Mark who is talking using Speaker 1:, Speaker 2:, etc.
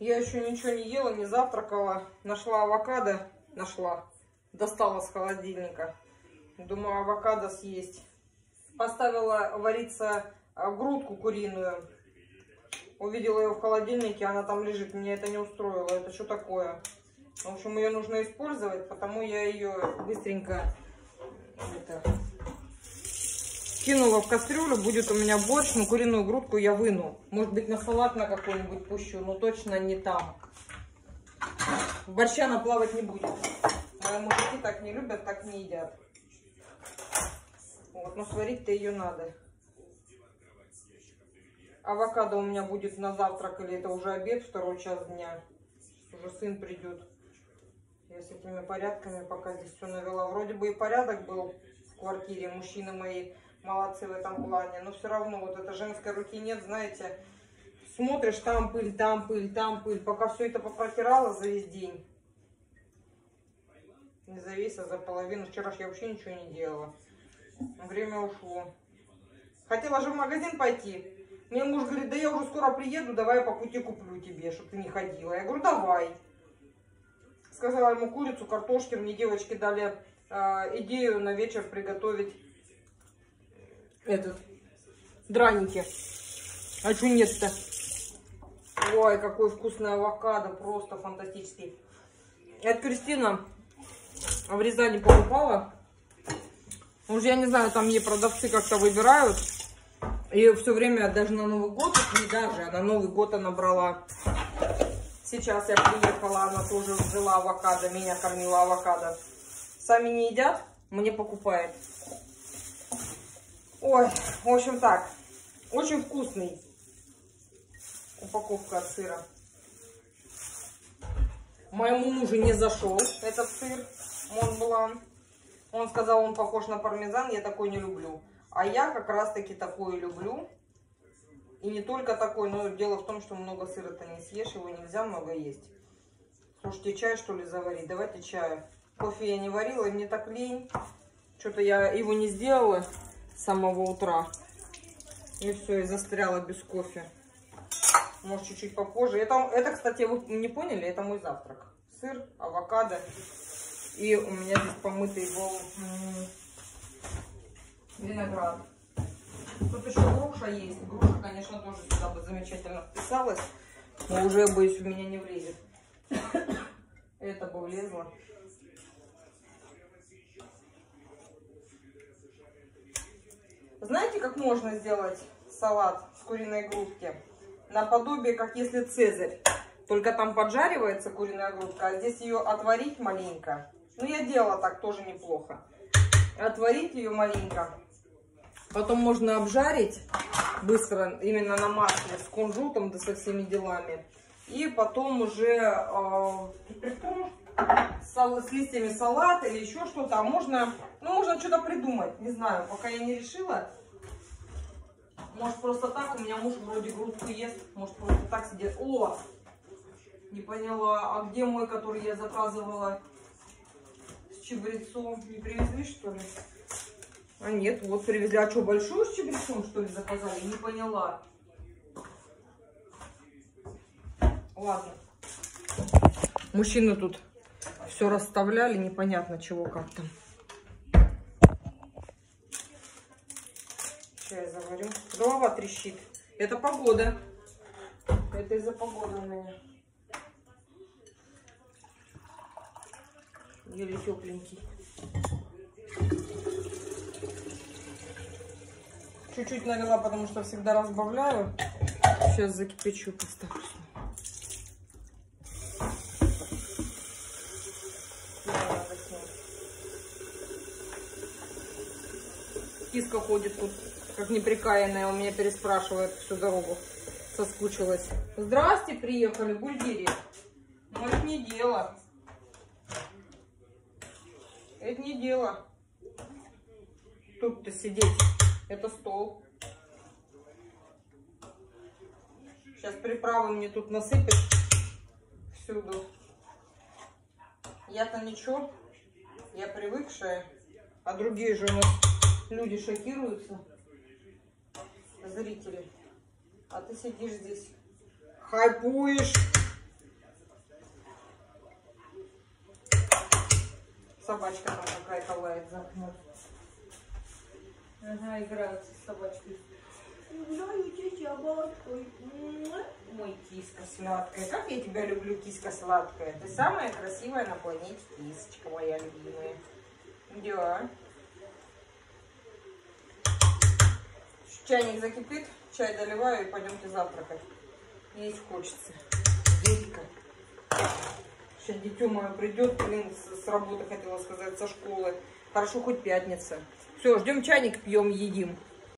Speaker 1: Я еще ничего не ела, не завтракала. Нашла авокадо. Нашла. Достала с холодильника. Думаю, авокадо съесть. Поставила вариться а, грудку куриную. Увидела ее в холодильнике, она там лежит. Меня это не устроило. Это что такое? В общем, ее нужно использовать, потому я ее быстренько это, кинула в кастрюлю. Будет у меня борщ, но куриную грудку я выну. Может быть, на салат на какой-нибудь пущу, но точно не там. Борща она плавать не будет. Мои мужики так не любят, так не едят. Вот, но сварить-то ее надо. Авокадо у меня будет на завтрак, или это уже обед, второй час дня. Уже сын придет. Я с этими порядками пока здесь все навела. Вроде бы и порядок был в квартире. Мужчины мои молодцы в этом плане. Но все равно вот это женской руки нет, знаете. Смотришь, там пыль, там пыль, там пыль. Пока все это попротирала за весь день. Не за весь, а за половину. Вчера я вообще ничего не делала. Время ушло. Хотела же в магазин пойти. Мне муж говорит, да я уже скоро приеду, давай я по пути куплю тебе, чтобы ты не ходила. Я говорю, давай. Сказала ему курицу, картошки. Мне девочки дали э, идею на вечер приготовить этот, драники. А что нет-то? Ой, какой вкусный авокадо, просто фантастический. Это Кристина в Рязани покупала. Уже я не знаю, там ей продавцы как-то выбирают. И все время, даже на Новый год, не даже, а на Новый год она брала. Сейчас я приехала, она тоже взяла авокадо, меня кормила авокадо. Сами не едят, мне покупает. Ой, в общем так, очень вкусный упаковка от сыра. Моему мужу не зашел этот сыр Монблан. Он сказал, он похож на пармезан, я такой не люблю. А я как раз таки такой люблю. И не только такой, но дело в том, что много сыра-то не съешь, его нельзя много есть. Слушайте, чай что ли заварить? Давайте чаю. Кофе я не варила, мне так лень. Что-то я его не сделала самого утра. И все, и застряла без кофе. Может, чуть-чуть попозже. Это, это, кстати, вы не поняли, это мой завтрак. Сыр, авокадо. И у меня здесь помытый был виноград. Тут еще груша есть. Груша, конечно, тоже сюда бы замечательно вписалась. Но уже, боюсь, у меня не влезет. Это бы влезло. Знаете, как можно сделать салат с куриной грудки? Наподобие, как если цезарь. Только там поджаривается куриная грудка, а здесь ее отварить маленько. Ну, я делала так тоже неплохо. Отварить ее маленько. Потом можно обжарить быстро, именно на масле, с кунжутом, да со всеми делами. И потом уже э, с, листьями салата или еще что-то. А можно, ну, можно что-то придумать, не знаю, пока я не решила. Может, просто так, у меня муж вроде грудку ест, может, просто так сидит. О, не поняла, а где мой, который я заказывала с чебрецом? Не привезли, что ли? А нет, вот привезли. А что, большую с чебрецом, что ли, заказали? Не поняла. Ладно. Мужчины тут все расставляли, непонятно чего как там. Чай заварю. Голова трещит. Это погода. Это из-за погоды у меня. Еле тепленький. Чуть-чуть налила, потому что всегда разбавляю. Сейчас закипячу, поставлю. Киска ходит тут, как неприкаянная, у меня переспрашивает всю дорогу. Соскучилась. Здрасте, приехали, Гульдири. Ну, это не дело. Это не дело. Тут-то сидеть. Это стол. Сейчас приправы мне тут насыпят всюду. Я-то ничего. Я привыкшая. А другие же у нас Люди шокируются, зрители. А ты сидишь здесь, хайпуешь. Собачка там какая-то лает за окном. Ага, играются с собачкой. Знаю, тетя, обалкой. Мой киска сладкая. Как я тебя люблю, киска сладкая. Ты самая красивая на планете кисочка, моя любимая. Да. Чайник закипит, чай доливаю и пойдемте завтракать. Есть хочется. Детька. Сейчас дитё мое придет, блин, с работы хотела сказать, со школы. Хорошо, хоть пятница. Все, ждем чайник, пьем, едим.